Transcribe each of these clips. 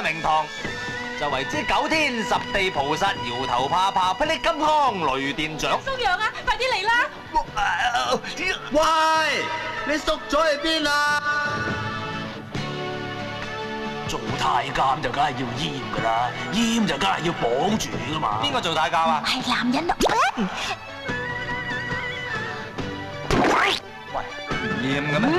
嘅名堂，就為之九天十地菩薩搖頭怕怕，霹靂金剛雷電掌。蘇陽啊，快啲嚟啦！喂，你縮咗去邊啊？做太監就梗係要閹噶啦，閹就梗係要綁住噶嘛。邊個做太監啊？係男人咯。喂，唔厭嘅咩？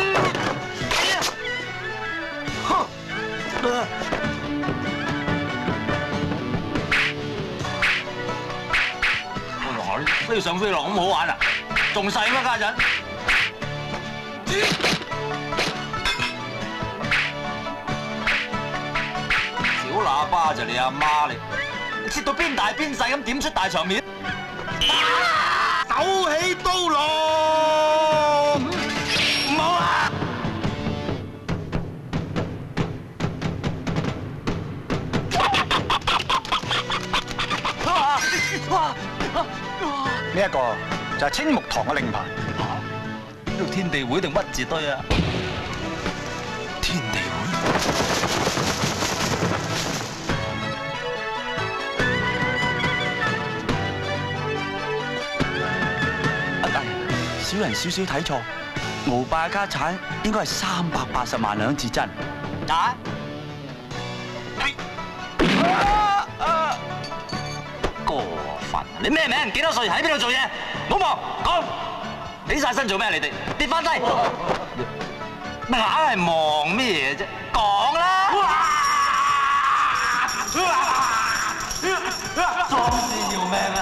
飛上飛龍咁好玩啊？仲細咩家陣？小喇叭就你阿媽你，切到邊大邊細咁點出大場面？手起刀落，唔好啊！呢一個就係青木堂嘅令牌。呢度天地會定乜字堆啊？天地會。阿弟，小人少少睇錯，鰲拜嘅家產應該係三百八十萬兩至真。啊！你咩名？幾多歲？喺邊度做嘢？老婆講，起晒身做咩？你哋？跌翻低，咪硬係望咩嘢啫？講啦！壯士要命啊！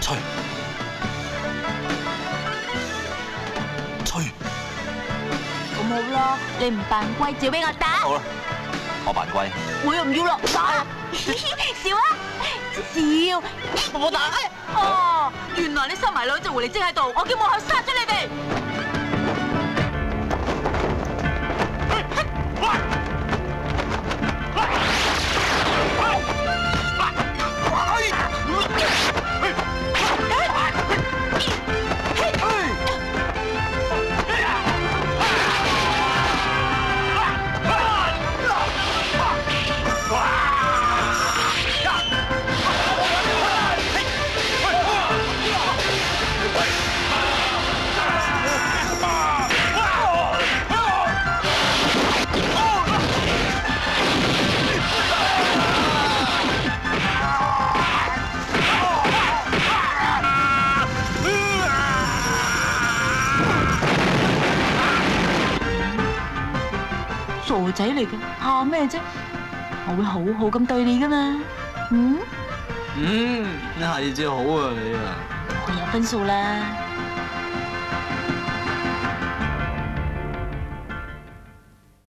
吹，吹，咁好啦，你唔扮龜，照俾我打。好啦，我扮鬼。我又唔要落打。笑啊！笑。我打。哦，原來你收埋兩隻狐狸精喺度，我叫幕後殺咗你哋。傻仔嚟嘅，怕咩啫？我會好好咁對你噶嘛。嗯，嗯，你係至好啊你啊！我有分數啦。